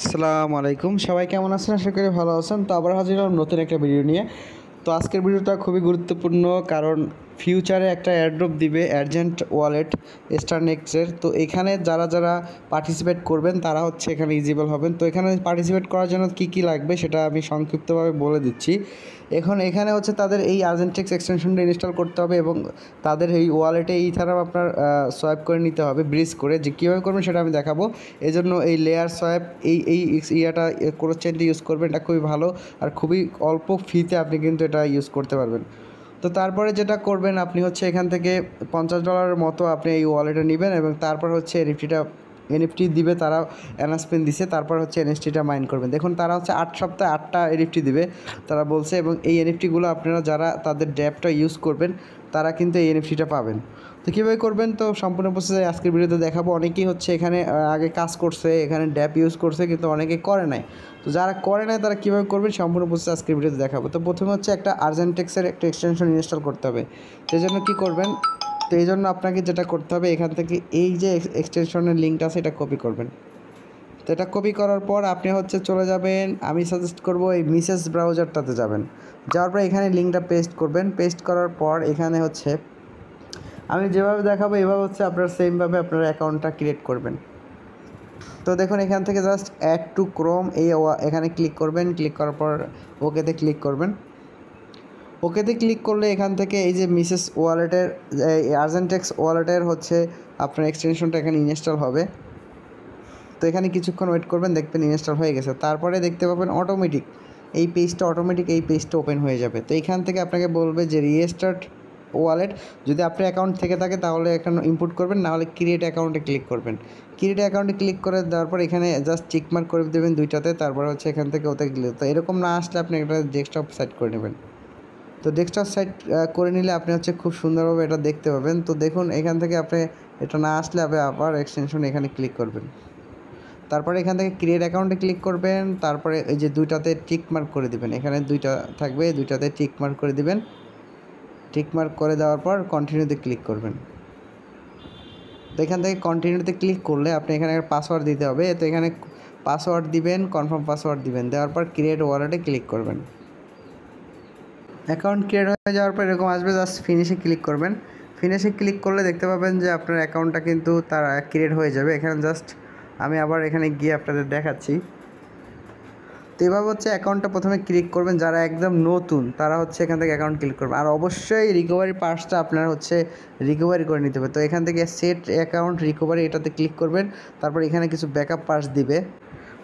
আসসালামু আলাইকুম। সবাই কেমন আছেন? আশা করি ভালো আছেন। তো আবার হাজির হলাম নতুন একটা ভিডিও নিয়ে। তো আজকের ভিডিওটা খুবই গুরুত্বপূর্ণ, কারণ ফিউচারে একটা এয়ারড্রপ দিবে অ্যার্জেন্ট ওয়ালেট স্টারনেক্সের তো এখানে যারা যারা পার্টিসিপেট করবেন, তারা হচ্ছে এখানে ইজিবল হবেন। তো এখানে পার্টিসিপেট করার জন্য কী কী লাগবে সেটা আমি সংক্ষিপ্তভাবে বলে দিচ্ছি। এখন এখানে হচ্ছে তাদের এই আর্জেন্টেক্স এক্সটেনশনটা ইনস্টল করতে হবে এবং তাদের এই ওয়ালেটে এই ছাড়াও আপনার সোয়াইপ করে নিতে হবে ব্রিজ করে। যে কীভাবে করবেন সেটা আমি দেখাবো। এই জন্য এই লেয়ার সোয়াইপ এই এই ইয়াটা কোনো চেনটি ইউজ করবেন, এটা খুবই ভালো। আর খুবই অল্প ফিতে আপনি কিন্তু এটা ইউজ করতে পারবেন। তো তারপরে যেটা করবেন, আপনি হচ্ছে এখান থেকে পঞ্চাশ ডলারের মতো আপনি এই ওয়ালেটে নেবেন এবং তারপর হচ্ছে এনএফটিটা এনএফটি দিবে, তারা অ্যানাউন্সমেন্ট দিছে, তারপর হচ্ছে এনএফটিটা মাইন করবেন। দেখুন, তারা হচ্ছে আট সপ্তাহে আটটা এনএফটি দিবে, তারা বলছে এবং এই এনএফটিগুলো আপনারা যারা তাদের ড্যাপটা ইউজ করবেন, তারা কিন্তু এই এনএফটিটা পাবেন। তো কীভাবে করবেন? তো সম্পূর্ণ প্রসেসে আজকের ভিডিওতে দেখাবো। অনেকেই হচ্ছে এখানে আগে কাজ করছে, এখানে ড্যাপ ইউজ করছে, কিন্তু অনেকে করে নাই। তো যারা করে নাই, তারা কীভাবে করবেন? সম্পূর্ণ প্রসেস আজকের ভিডিওতে দেখাবো। তো প্রথমে হচ্ছে একটা আর্জেন্টেক্সের একটা এক্সটেনশন ইনস্টল করতে হবে। সেই জন্য কী করবেন? তো এই জন্য আপনাকে যেটা করতে হবে, এখান থেকে এই যে এক্সটেনশনের লিঙ্কটা আছে, এটা কপি করবেন। তো এটা কপি করার পর আপনি হচ্ছে চলে যাবেন। আমি সাজেস্ট করব এই মিসেস ব্রাউজারটাতে যাবেন। যাওয়ার পর এখানে লিঙ্কটা পেস্ট করবেন। পেস্ট করার পর এখানে হচ্ছে আমি যেভাবে দেখাবো, এভাবে হচ্ছে আপনার সেমভাবে আপনার অ্যাকাউন্টটা ক্রিয়েট করবেন। তো দেখুন, এখান থেকে জাস্ট অ্যাড টু ক্রোম এই এখানে ক্লিক করবেন। ক্লিক করার পর ওকেতে ক্লিক করবেন। ওকেতে ক্লিক করলে এখান থেকে এই যে মিসেস ওয়ালেটের আর্জেন্টেক্স ওয়ালেটের হচ্ছে আপনার এক্সটেনশনটা এখানে ইনস্টল হবে। তো এখানে কিছুক্ষণ ওয়েট করবেন, দেখবেন ইনস্টল হয়ে গেছে। তারপরে দেখতে পাবেন অটোমেটিক এই পেজটা অটোমেটিক এই পেজটা ওপেন হয়ে যাবে। তো এখান থেকে আপনাকে বলবে যে রিস্টার্ট ওয়ালেট যদি আপনার অ্যাকাউন্ট থেকে থাকে তাহলে এখানে ইনপুট করবেন, নাহলে ক্রিয়েট অ্যাকাউন্টে ক্লিক করবেন। ক্রিয়েট অ্যাকাউন্টে ক্লিক করে দেওয়ার পর এখানে জাস্ট চিকমার্ক করে দেবেন দুইটাতে, তারপর হচ্ছে এখান থেকে ওতে ক্লিক তো এরকম না আসলে আপনি একটা ডেস্কটপ সেট করে নেবেন। তো ডেস্কটপ সাইট করে নিলে আপনি হচ্ছে খুব সুন্দরভাবে এটা দেখতে পাবেন। তো দেখুন, এখান থেকে আপনি এটা না আসলে আপনি আবার এক্সটেনশন এখানে ক্লিক করবেন। তারপরে এখান থেকে ক্রিয়েট অ্যাকাউন্টে ক্লিক করবেন, তারপরে এই যে দুইটাতে টিক মার্ক করে দিবেন। এখানে দুইটা থাকবে, দুইটাতে টিক মার্ক করে দিবেন। টিক মার্ক করে দেওয়ার পর কন্টিনিউতে ক্লিক করবেন। তো এখান থেকে কন্টিনিউতে ক্লিক করলে আপনি এখানে পাসওয়ার্ড দিতে হবে। তো এখানে পাসওয়ার্ড দিবেন কনফার্ম পাসওয়ার্ড দিবেন। দেওয়ার পর ক্রিয়েট ওয়ালেটে ক্লিক করবেন। অ্যাকাউন্ট ক্রিয়েট হয়ে যাওয়ার পর এরকম আসবে জাস্ট ফিনিশে ক্লিক করবেন। ফিনিশে ক্লিক করলে দেখতে পাবেন যে আপনার অ্যাকাউন্টটা কিন্তু তার ক্রিয়েট হয়ে যাবে। এখানে জাস্ট আমি আবার এখানে গিয়ে আপনাদের দেখাচ্ছি। তো এভাবে হচ্ছে অ্যাকাউন্টটা প্রথমে ক্লিক করবেন, যারা একদম নতুন, তারা হচ্ছে এখান থেকে অ্যাকাউন্ট ক্লিক করবেন। আর অবশ্যই রিকভারি পার্সটা আপনার হচ্ছে রিকভারি করে নিতে হবে। তো এখান থেকে সেট অ্যাকাউন্ট রিকভারি এটাতে ক্লিক করবেন, তারপর এখানে কিছু ব্যাকআপ পার্স দিবে।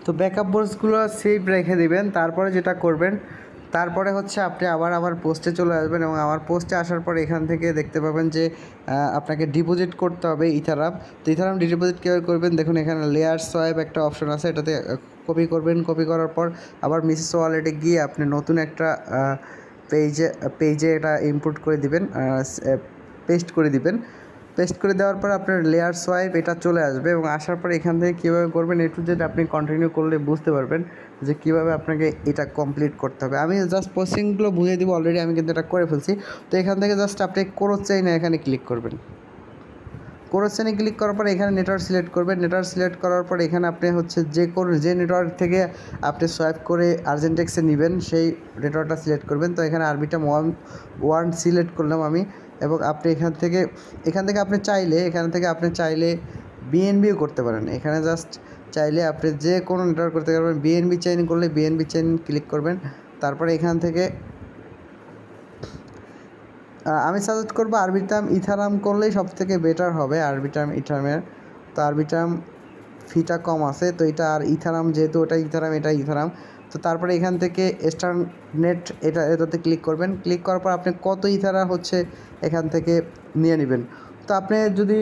তো ব্যাকআপ বোর্ডসগুলো সেভ রেখে দিবেন, তারপরে যেটা করবেন তারপরে হচ্ছে আপনি আবার আমার পোস্টে চলে আসবেন এবং আমার পোস্টে আসার পর এখান থেকে দেখতে পাবেন যে আপনাকে ডিপোজিট করতে হবে ইথারাম। তো ইথারাম ডিপোজিট কীভাবে করবেন? দেখুন, এখানে লেয়ার সোয়াইপ একটা অপশন আছে। এটাতে কপি করবেন। কপি করার পর আবার মিসেস ওয়ালেটে গিয়ে আপনি নতুন একটা পেজে পেজে এটা ইনপুট করে দিবেন পেস্ট করে দিবেন। পেস্ট করে দেওয়ার পর আপনার লেয়ার সোয়াইপ এটা চলে আসবে এবং আসার পর এখান থেকে কীভাবে করবেন একটু যেটা আপনি কন্টিনিউ করলে বুঝতে পারবেন যে কীভাবে আপনাকে এটা কমপ্লিট করতে হবে। আমি জাস্ট প্রসেসিংগুলো বুঝিয়ে দিব অলরেডি আমি কিন্তু এটা করে ফেলছি। তো এখান থেকে জাস্ট আপনি কোরো চাইনে এখানে ক্লিক করবেন। কোরো চাইনে ক্লিক করার পর এখানে নেটওয়ার্ক সিলেক্ট করবেন। নেটওয়ার্ক সিলেক্ট করার পর এখানে আপনি হচ্ছে যে কোনো, যে নেটওয়ার্ক থেকে আপনি সোয়াইপ করে আর্জেন্টেক্সে নেবেন, সেই নেটওয়ার্কটা সিলেক্ট করবেন। তো এখানে আরবিটা ওয়ান ওয়ান সিলেক্ট করলাম আমি। এবং আপনি এখান থেকে এখান থেকে আপনি চাইলে, এখান থেকে আপনি চাইলে বিএনবিও করতে পারেন। এখানে জাস্ট চাইলে আপনি যে কোনো নেটওয়ার্ক করতে পারবেন। বিএনবি চেইন করলে বিএনবি চেইন ক্লিক করবেন। তারপরে এখান থেকে আমি সাজেস্ট করব আরবিটাম ইথারাম করলেই সব থেকে বেটার হবে আরবিটাম ইথারামের তো আরবিটাম ফিটা কম আছে। তো এটা আর ইথারাম যেহেতু ওটা ইথারাম এটা ইথারাম তো তারপরে এখান থেকে নেট এটা, এটাতে ক্লিক করবেন। ক্লিক করার পর আপনি কত ইথারা হচ্ছে এখান থেকে নিয়ে নেবেন। তো আপনি যদি,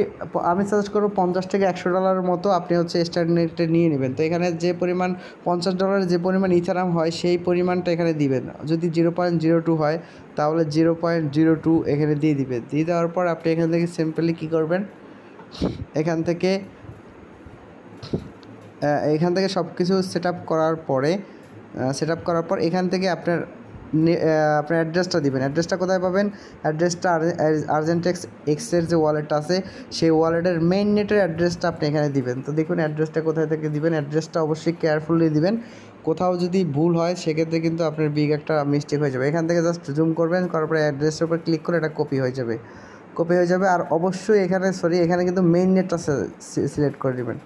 আমি সাজেস্ট করব পঞ্চাশ থেকে একশো ডলারের মতো আপনি হচ্ছে নেটে নিয়ে নেবেন। তো এখানে যে পরিমাণ পঞ্চাশ ডলারের যে পরিমাণ ইথারাম হয়, সেই পরিমাণটা এখানে দিবেন। যদি জিরো পয়েন্ট জিরো টু হয়, তাহলে জিরো পয়েন্ট জিরো টু এখানে দিয়ে দিবেন। দিয়ে দেওয়ার পর আপনি এখান থেকে সিম্পলি কী করবেন? এখান থেকে এখান থেকে সব কিছু সেট আপ করার পরে সেট আপ করার পর এখান থেকে আপনার আপনার অ্যাড্রেসটা দিবেন। অ্যাড্রেসটা কোথায় পাবেন? অ্যাড্রেসটা আর্জেন্টেক্স এক্সের যে ওয়ালেটটা আছে। সেই ওয়ালেটের মেইন নেটের অ্যাড্রেসটা আপনি এখানে দিবেন। তো দেখুন অ্যাড্রেসটা কোথায় থেকে দিবেন? অ্যাড্রেসটা অবশ্যই কেয়ারফুলি দিবেন। কোথাও যদি ভুল হয়, সেক্ষেত্রে কিন্তু আপনার বিগ একটা মিস্টেক হয়ে যাবে। এখান থেকে জাস্ট জুম করবেন, করার পরে অ্যাড্রেসের উপর ক্লিক করে এটা কপি হয়ে যাবে। কপি হয়ে যাবে। আর অবশ্যই এখানে সরি এখানে কিন্তু মেইন নেটটা সিলেক্ট করে নেবেন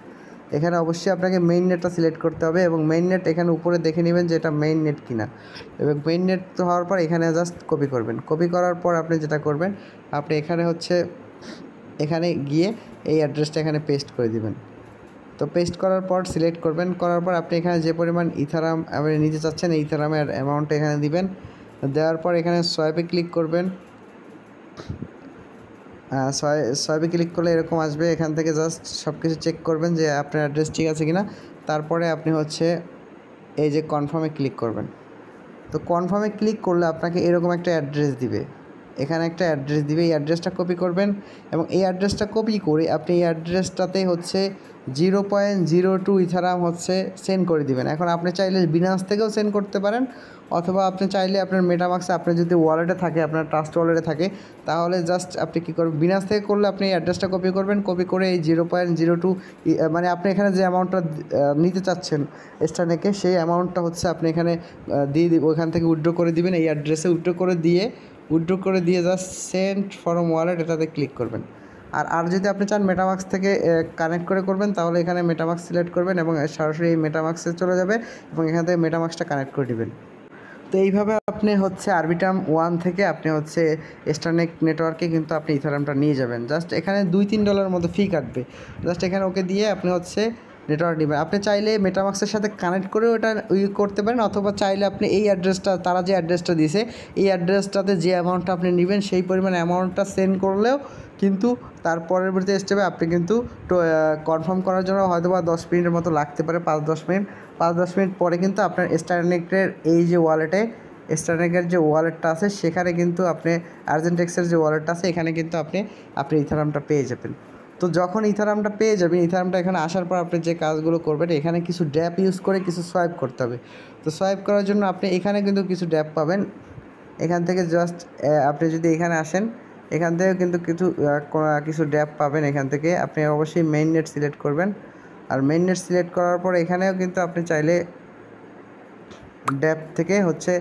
এখানে অবশ্যই আপনাকে মেইন নেটটা সিলেক্ট করতে হবে এবং মেইন নেট এখানে উপরে দেখে নেবেন যে এটা মেইন নেট কিনা। এবং মেইন নেট তো হওয়ার পর এখানে জাস্ট কপি করবেন। কপি করার পর আপনি যেটা করবেন, আপনি এখানে হচ্ছে, এখানে গিয়ে এই অ্যাড্রেসটা এখানে পেস্ট করে দিবেন। তো পেস্ট করার পর সিলেক্ট করবেন, করার পর আপনি এখানে যে পরিমাণ ইথারাম আপনি নিতে চাচ্ছেন এই ইথারামের অ্যামাউন্ট এখানে দিবেন। দেওয়ার পর এখানে সোয়াইপে ক্লিক করবেন। সোয়াইপে ক্লিক করলে এরকম আসবে। এখান থেকে জাস্ট সব কিছু চেক করবেন যে আপনার অ্যাড্রেস ঠিক আছে কি না তারপরে আপনি হচ্ছে এই যে কনফার্মে ক্লিক করবেন। তো কনফার্মে ক্লিক করলে আপনাকে এরকম একটা অ্যাড্রেস দিবে। এখানে একটা অ্যাড্রেস দিবে, এই অ্যাড্রেসটা কপি করবেন এবং এই অ্যাড্রেসটা কপি করে আপনি এই অ্যাড্রেসটাতে হচ্ছে zero point zero two Ethereum হচ্ছে সেন্ড করে দিবেন। এখন আপনি চাইলে বিনান্স থেকেও সেন্ড করতে পারেন অথবা আপনি চাইলে আপনার মেটামাক্সে আপনার যদি ওয়ালেটে থাকে, আপনার ট্রাস্ট ওয়ালেটে থাকে, তাহলে জাস্ট আপনি কী করবেন বিনান্স থেকে করলে আপনি এই অ্যাড্রেসটা কপি করবেন কপি করে এই জিরো পয়েন্ট জিরো টু মানে আপনি এখানে যে অ্যামাউন্টটা নিতে চাচ্ছেন স্টানেকে সেই অ্যামাউন্টটা হচ্ছে আপনি এখানে দিয়ে ওখান থেকে উইড্রো করে দিবেন, এই অ্যাড্রেসে উইড্রো করে দিয়ে উইড্রো করে দিয়ে জাস্ট সেন্ট ফরম ওয়ালেট এটাতে ক্লিক করবেন। আর আর যদি আপনি চান মেটামাক্স থেকে কানেক্ট করে করবেন, তাহলে এখানে মেটামাক্স সিলেক্ট করবেন এবং সরাসরি এই মেটামাক্সে চলে যাবে এবং এখান থেকে মেটামাক্সটা কানেক্ট করে দেবেন। তো এইভাবে আপনি হচ্ছে আরবিটাম ওয়ান থেকে আপনি হচ্ছে স্টারনেক নেটওয়ার্কে কিন্তু আপনি ইথারামটা নিয়ে যাবেন। জাস্ট এখানে দুই তিন ডলার মতো ফি কাটবে। জাস্ট এখানে ওকে দিয়ে আপনি হচ্ছে নেটওয়ার্ক নেবেন। আপনি চাইলে মেটামাক্সের সাথে কানেক্ট করেও ওটা ইউ করতে পারেন, অথবা চাইলে আপনি এই অ্যাড্রেসটা তারা যে অ্যাড্রেসটা দিয়েছে, এই অ্যাড্রেসটাতে যে অ্যামাউন্টটা আপনি নেবেন, সেই পরিমাণ অ্যামাউন্টটা সেন্ড করলেও কিন্তু তার পরবর্তী স্টেপে আপনি কিন্তু কনফার্ম করার জন্য হয়তো বা দশ মিনিটের মতো লাগতে পারে, পাঁচ দশ মিনিট। পাঁচ দশ মিনিট পরে কিন্তু আপনার স্টারনেকের এই যে ওয়ালেটে স্টারনেকের যে ওয়ালেটটা আছে, সেখানে কিন্তু আপনি আর্জেন্টেক্সের যে ওয়ালেটটা আছে, এখানে কিন্তু আপনি আপনি ইথারামটা পেয়ে যাবেন। তো যখন ইথারামটা পেয়ে যাবেন ইথারামটা এখানে আসার পর আপনি যে কাজগুলো করবেন, এখানে কিছু ড্যাপ ইউজ করে কিছু সোয়াইপ করতে হবে। তো সোয়াইপ করার জন্য আপনি এখানে কিন্তু কিছু ড্যাপ পাবেন। এখান থেকে জাস্ট আপনি যদি এখানে আসেন, এখান থেকে কিন্তু কিছু কিছু ড্যাপ পাবেন এখান থেকে। আপনি অবশ্যই মেইন নেট সিলেক্ট করবেন। আর মেইন নেট সিলেক্ট করার পর এখানেও কিন্তু আপনি চাইলে ড্যাপ থেকে হচ্ছে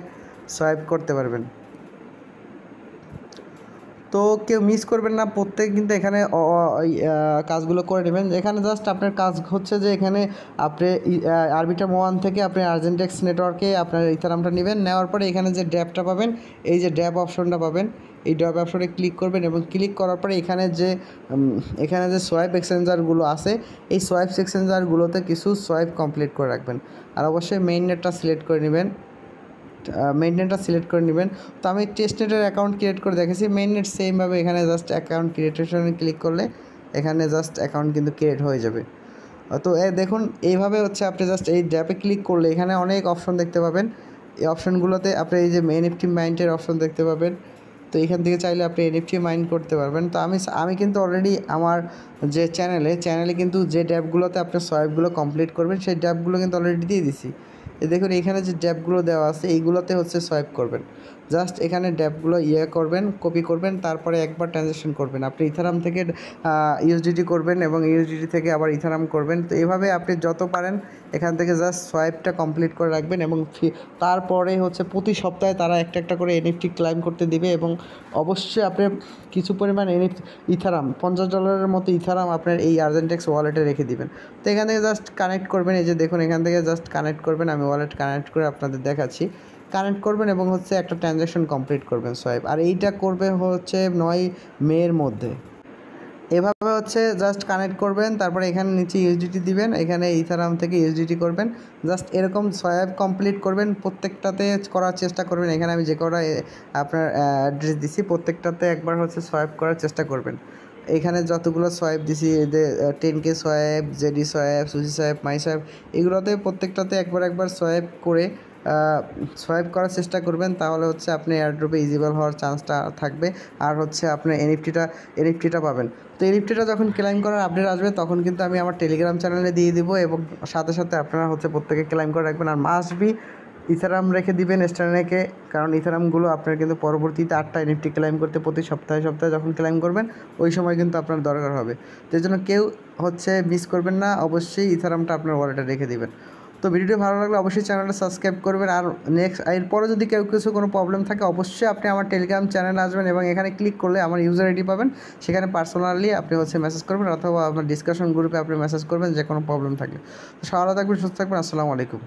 সোয়াইপ করতে পারবেন। তো কেউ মিস করবেন না, প্রত্যেক কিন্তু এখানে কাজগুলো করে নেবেন। এখানে জাস্ট আপনার কাজ হচ্ছে যে এখানে আপনি আরবিটা ওয়ান থেকে আপনি আর্জেন্টেক্স নেটওয়ার্কে আপনার ইথারামটা নেবেন। নেওয়ার পরে এখানে যে ড্যাপটা পাবেন, এই যে ড্যাপ অপশনটা পাবেন, এই ড্যাপ অপশনে ক্লিক করবেন এবং ক্লিক করার পরে এখানে যে এখানে যে সোয়াইপ এক্সচেঞ্জারগুলো আছে, এই সোয়াইপ এক্সচেঞ্জারগুলোতে কিছু সোয়াইপ কমপ্লিট করে রাখবেন। আর অবশ্যই মেইন নেটটা সিলেক্ট করে নেবেন। মেইননেটটা সিলেক্ট করে নেবেন। তো আমি টেস্টনেটের অ্যাকাউন্ট ক্রিয়েট করে দেখেছি মেইননেট সেমভাবে এখানে জাস্ট অ্যাকাউন্ট ক্রিয়েটেশনে ক্লিক করলে এখানে জাস্ট অ্যাকাউন্ট কিন্তু ক্রিয়েট হয়ে যাবে। তো দেখুন, এইভাবে হচ্ছে আপনি জাস্ট এই ড্যাপে ক্লিক করলে এখানে অনেক অপশন দেখতে পাবেন। এই অপশনগুলোতে আপনি এই যে এনএফটি মাইন্ডের অপশন দেখতে পাবেন। তো এখান থেকে চাইলে আপনি এনএফটি মাইন্ড করতে পারবেন। তো আমি আমি কিন্তু অলরেডি আমার যে চ্যানেলে চ্যানেলে কিন্তু যে ড্যাপগুলোতে আপনি সোয়াইপগুলো কমপ্লিট করবেন, সেই ড্যাপগুলো কিন্তু অলরেডি দিয়ে দিছি। দেখুন এখানে যে ড্যাপগুলো দেওয়া আছে এইগুলোতে হচ্ছে সোয়াইপ করবেন। জাস্ট এখানে ড্যাপগুলো ইয়ে করবেন, কপি করবেন, তারপরে একবার ট্রানজ্যাকশন করবেন। আপনি ইথারাম থেকে ইউএসডিটি করবেন এবং ইউএসডিটি থেকে আবার ইথারাম করবেন। তো এভাবে আপনি যত পারেন, এখান থেকে জাস্ট সোয়াইপটা কমপ্লিট করে রাখবেন এবং তারপরে হচ্ছে প্রতি সপ্তাহে তারা একটা একটা করে এনএফটি ক্লাইম করতে দিবে এবং অবশ্যই আপনি কিছু পরিমাণ এনএফ ইথারাম পঞ্চাশ ডলারের মতো ইথারাম আপনার এই আর্জেন্টেক্স ওয়ালেটে রেখে দিবেন। তো এখান থেকে জাস্ট কানেক্ট করবেন, এই যে দেখুন এখান থেকে জাস্ট কানেক্ট করবেন, আমি ওয়ালেট কানেক্ট করে আপনাদের দেখাচ্ছি। কানেক্ট করবেন এবং হচ্ছে একটা ট্রানজ্যাকশন কমপ্লিট করবেন সোয়াইপ আর এইটা করবে হচ্ছে নয় মের মধ্যে। এভাবে হচ্ছে জাস্ট কানেক্ট করবেন, তারপরে এখানে নিচে ইউএসডিটি দিবেন, এখানে ইথারাম থেকে ইউএসডিটি করবেন। জাস্ট এরকম সোয়াইপ কমপ্লিট করবেন, প্রত্যেকটাতে করার চেষ্টা করবেন। এখানে আমি যে কটা আপনার অ্যাড্রেস দিছি, প্রত্যেকটাতে একবার হচ্ছে সোয়াইপ করার চেষ্টা করবেন। এখানে যতগুলো সোয়াইপ দিছি ten K swipe JD swipe সুজি সোয়াইপ মাই সোয়াইপ এগুলোতে প্রত্যেকটাতে একবার একবার সোয়াইপ করে সোয়াইপ করার চেষ্টা করবেন, তাহলে হচ্ছে আপনি এয়ারড্রপে ইজিবল হওয়ার চান্সটা থাকবে। আর হচ্ছে আপনার এনএফটিটা এনএফটিটা পাবেন। তো এনএফটিটা যখন ক্লাইম করার আপডেট আসবে, তখন কিন্তু আমি আমার টেলিগ্রাম চ্যানেলে দিয়ে দিব এবং সাথে সাথে আপনারা হচ্ছে প্রত্যেকে ক্লাইম করে রাখবেন। আর মাস্ট বি ইথারাম রেখে দিবেন স্টারনেকে কারণ ইথারামগুলো আপনার কিন্তু পরবর্তীতে আটটা এনএফটি ক্লাইম করতে প্রতি সপ্তাহে সপ্তাহে যখন ক্লাইম করবেন, ওই সময় কিন্তু আপনার দরকার হবে। তো জন্য কেউ হচ্ছে মিস করবেন না, অবশ্যই ইথারামটা আপনার ওয়ালেটে রেখে দিবেন। তো ভিডিওটি ভালো লাগলে অবশ্যই চ্যানেলটা সাবস্ক্রাইব করবেন। আর নেক্সট এরপরে যদি কেউ কিছু কোনো প্রবলেম থাকে, অবশ্যই আপনি আমার টেলিগ্রাম চ্যানেলে আসবেন এবং এখানে ক্লিক করলে আমার ইউজার আইডি পাবেন। সেখানে পার্সোনালি আপনি হচ্ছে মেসেজ করবেন অথবা আপনার ডিসকাশন গ্রুপে আপনি মেসেজ করবেন যে কোনো প্রবলেম থাকলে। তো সবাই থাকবেন, সুস্থ থাকবেন, আসসালামু আলাইকুম।